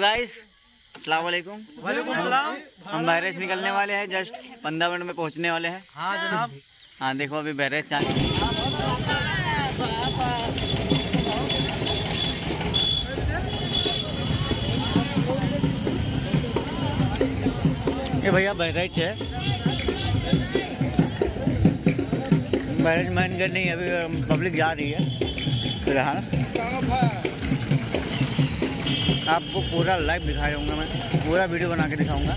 Guys अस्सलाम वालेकुम हम बहरेज निकलने वाले हैं जस्ट पंद्रह मिनट में पहुँचने वाले हैं। हाँ जनाब। हाँ देखो अभी बहरेज चाय ये भैया बहरेज है। बहरेज मैन कर नहीं अभी पब्लिक जा रही है। फ़िलहाल। आपको पूरा लाइव दिखा दिखाऊँगा मैं। पूरा वीडियो बना के दिखाऊँगा।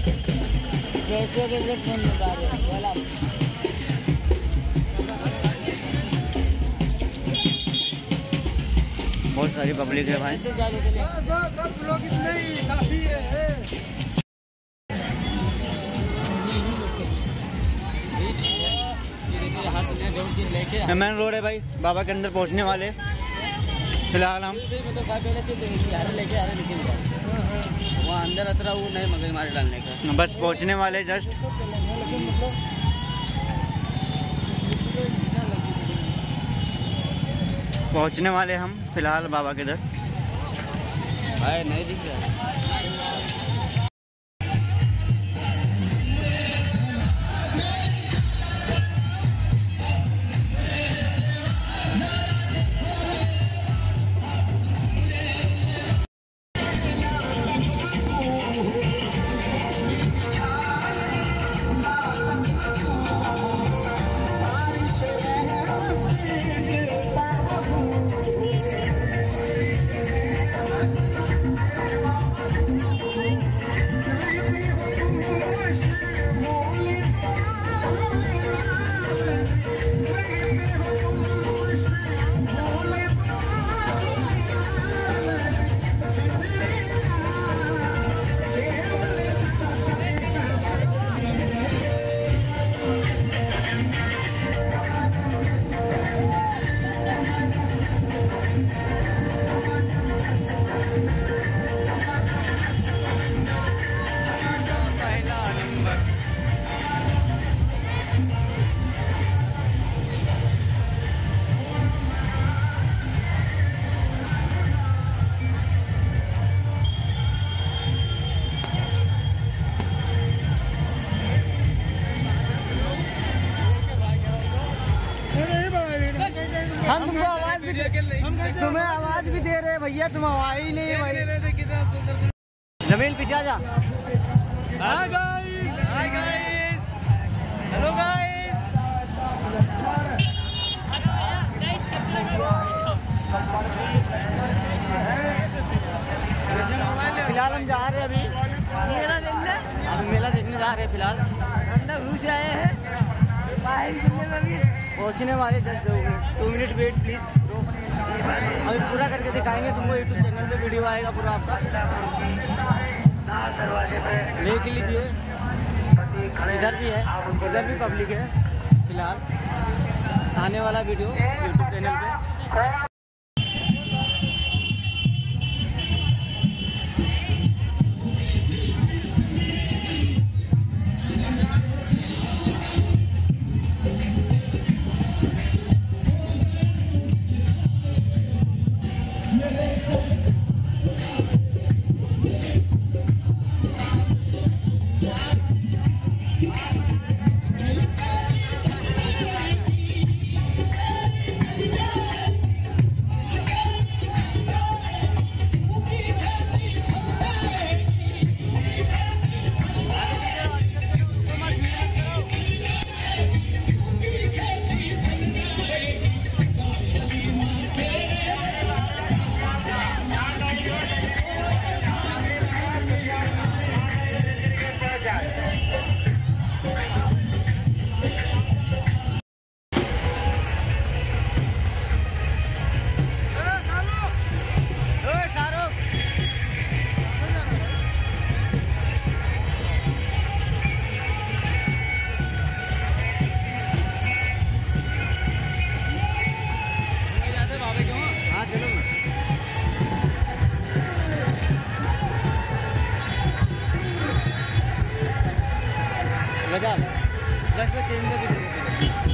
बहुत सारी पब्लिक है भाई। मेन रोड है भाई बाबा के अंदर पहुँचने वाले। फ़िलहाल हम वहाँ अंदर अतरा वो नहीं मगर मारे डालने का। बस पहुँचने वाले जस्ट। पहुँचने वाले हम फ़िलहाल बाबा के दर भाई नहीं दिख रहा। दे रहे हैं नहीं भाई। ज़मीन पीछे आ जा। Hi guys hi guys hello guys फ़िलहाल हम जा रहे हैं अभी। मेला देखने? अभी मेला देखने जा रहे हैं फ़िलहाल। अंदर घुस आए हैं। बाहर घूमने में भी पहुँचने वाले जस्ट दो टू मिनट वेट प्लीज़ अभी पूरा करके दिखाएँगे, तुमको यूट्यूब चैनल पे वीडियो आएगा पूरा आपका। देख लीजिए। इधर भी है, इधर भी पब्लिक है, फ़िलहाल। आने वाला वीडियो यूट्यूब चैनल पे। যান দেখবে ট্রেন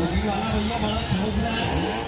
वाला भैया बड़ा सोच रहा है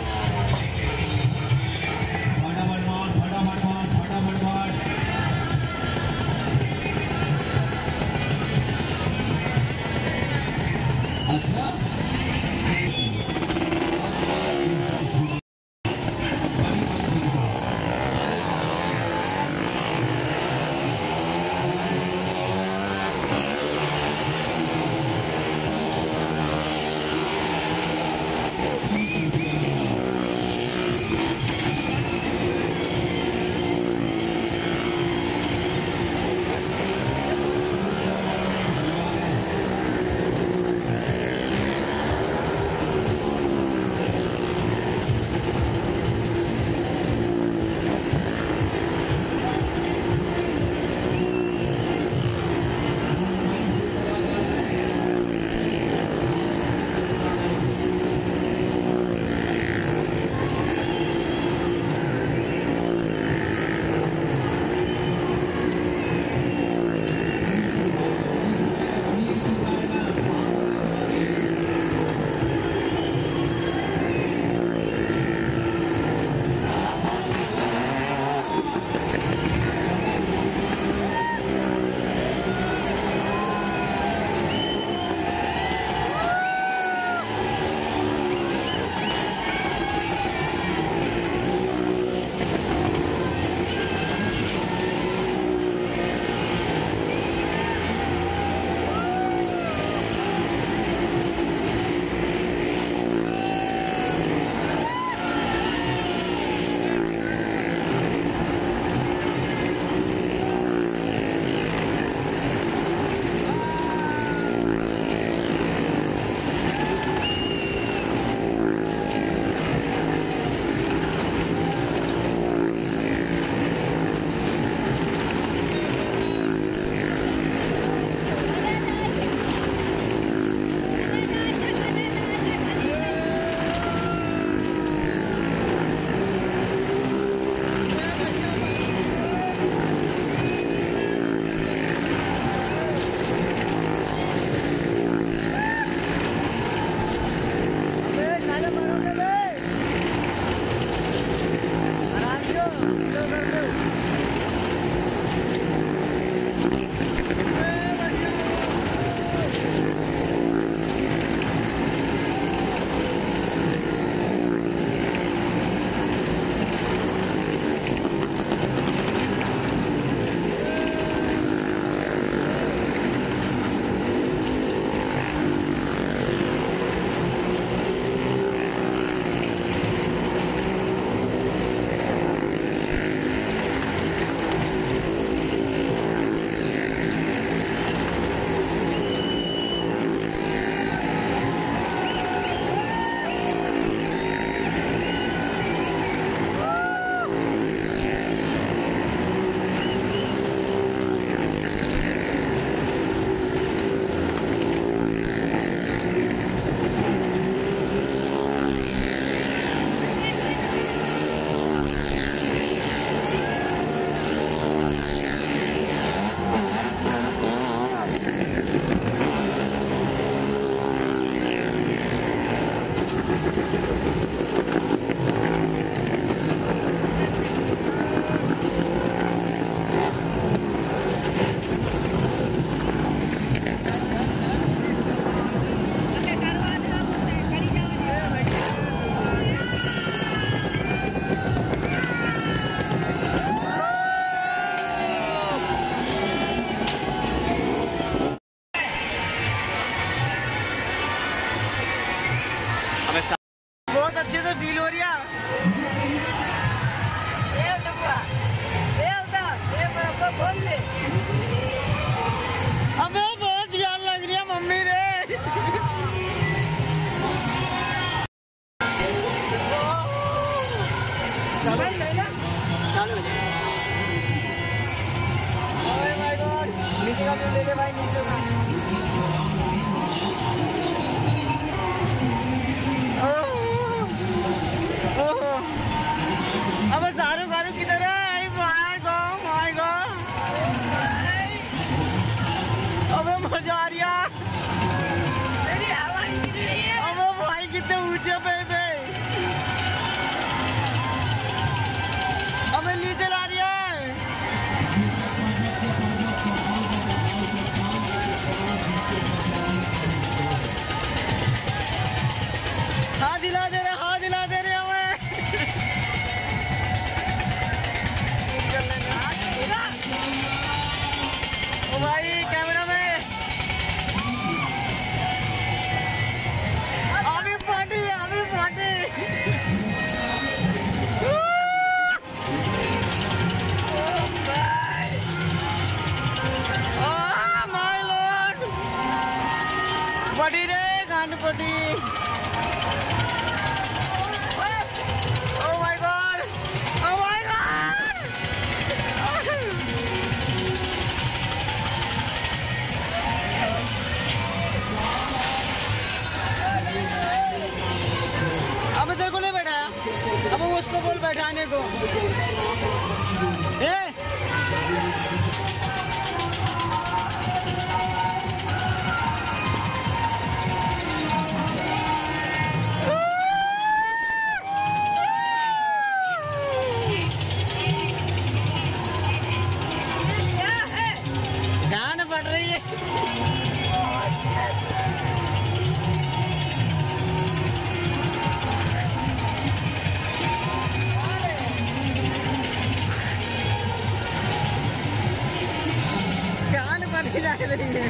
Yeah.